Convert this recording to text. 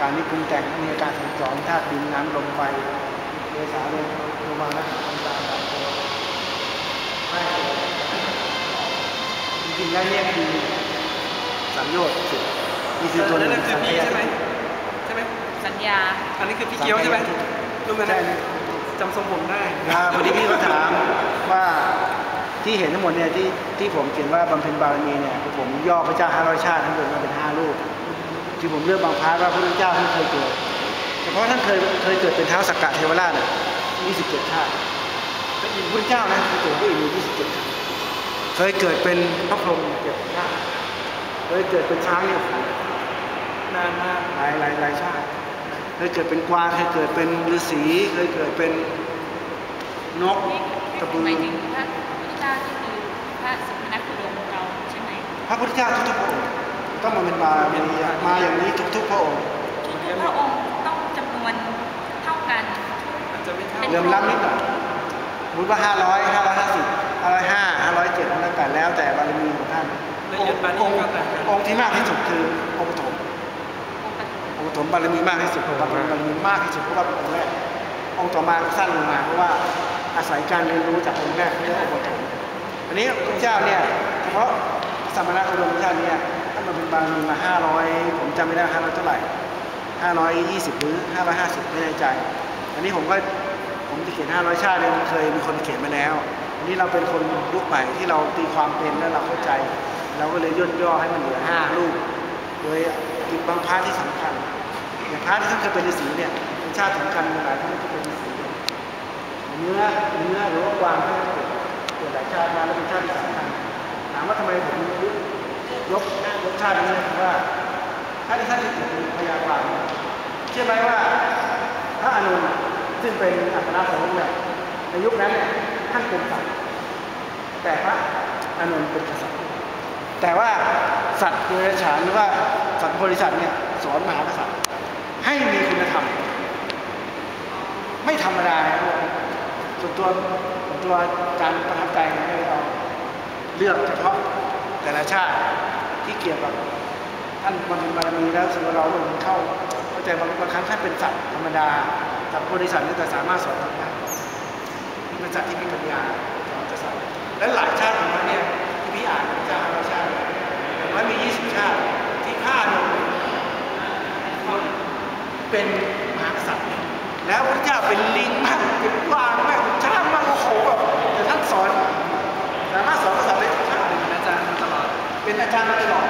การนี้ปรุงแต่งมีอาการสังสอนธาตุดินน้ำลมไฟเดสาลมลมมานะต่างๆไม่จริงๆแล้วเนี่ยคือสัญญชน์สินี่คือตัวนั่นนึ่งคือพี่ใช่ไหมใช่ไหมสัญญา อันนี้คือพี่เกียวใช่ไหมรู้ไหมนะจำทรงผมได้นะพอดีพี่เขาถามว่าที่เห็นทั้งหมดเนี่ยที่ที่ผมเขียนว่าบำเพ็ญบารมีเนี่ยผมย่อพระเจ้าห้าร้อยชาติทั้งหมดมาเป็นห้ารูป ที่ผมเลือกบาง part ว่าพระพุทธเจ้าท่านเคยเกิดเฉพาะท่านเคยเคยเกิดเป็นท้าวสักกะเทวราชน่ะ27ชาติพระอินทร์พุทธเจ้านะเคยเกิดพระอินทร์อยู่27ชาติเคยเกิดเป็นพระพรหมเจ็ดชาติเคยเกิดเป็นช้างเนี่ยนานมากหลายหลายหลายชาติเคยเกิดเป็นกวางเคยเกิดเป็นฤาษีเคยเกิดเป็นนกกระบือหมายถึงพระพุทธเจ้าที่คือพระสมณโคดมเราใช่ไหมพระพุทธเจ้าทุกๆพระองค์ ต้องมาเป็นบารมีมาอย่างนี้ทุกๆพระองค์ทุกๆพระองค์ต้องจำนวนเท่ากันอาจจะไม่เท่าเริ่มล้ำนิดหน่อยสมมติว่า500 550 505 507แล้วแต่แล้วแต่บารมีของท่านละเอียดปานนี้องค์ก็ต่างกันองค์ที่มากที่สุดคือองค์ปฐมองค์ปฐมองค์ปฐมบารมีมากที่สุดบารมีบารมีมากที่สุดเพราะว่าเป็นองค์แรกองค์ต่อมาก็สั้นลงมาเพราะว่าอาศัยการเรียนรู้จากองค์แรกเรียกว่าองค์ปฐมอันนี้พระเจ้าเนี่ยเฉพาะสมณะโคดมเจ้าเนี่ย ท่านมาเป็นบารมีมา500ผมจำไม่ได้500เท่าไหร่520หรือ550ไม่แน่ใจ อันนี้ผมก็ผมจะเขียน500ชาติเนี่ยมันเคยมีคนเขียนมาแล้วอันนี้เราเป็นคนยุคใหม่ที่เราตีความเป็นแล้วเราเข้าใจ เราก็เลยย่นย่อให้มันเหลือ5รูปโดยอีกบาง part ที่สำคัญอย่าง part ที่ท่านเคยเป็นฤาษีเนี่ยเป็นชาติสำคัญหลายท่านที่เป็นฤาษีเนื้อเนื้อหรือว่ากวางท่านก็เกิดเกิดหลายชาติมาแล้วเป็นชาติที่สำคัญถามว่าทำไมผม ยกยกชาตินี้คือว่าถ้าที่ท่านที่เกิดเป็นพยาบาลเชื่อไหมว่าพระอานนซึ่งเป็นอัครสาวกเนี่ยในยุคนั้นเนี่ยท่านเป็นสัตว์แต่พระอานนเป็นกษัตริย์แต่ว่าสัตว์เดรัจฉานหรือว่าสัตว์บริษัทเนี่ยสอนมหากษัตริย์ให้มีคุณธรรม ไม่ธรรมดานะส่วนตัวส่วนตัวอาจารย์ประทับใจนะให้เราเลือกเฉพาะแต่ละชาติ ที่เกี่ยวกับท่านมันเป็นบารมีแล้วสมมติเราลงเข้าเข้าใจบางบางครั้งท่านเป็นสัตว์ธรรมดาสัตว์บริษัทนี่แต่สามารถสอนธรรมะนี่เป็นสัตว์ที่มีปัญญาสอนกษัตว์และหลายชาติของมันเนี่ยที่พี่อ่านพระเจ้าห้าชาติอย่างน้อยมี 20 ชาติที่ฆ่าลงเป็นมหากษัตริย์แล้วพระเจ้าเป็นลิงมากเป็นกวางมากเป็นช้างมากโอ้โหแบบแต่ท่านสอนสามารถสอนกษัตริย์ได้ทุกชา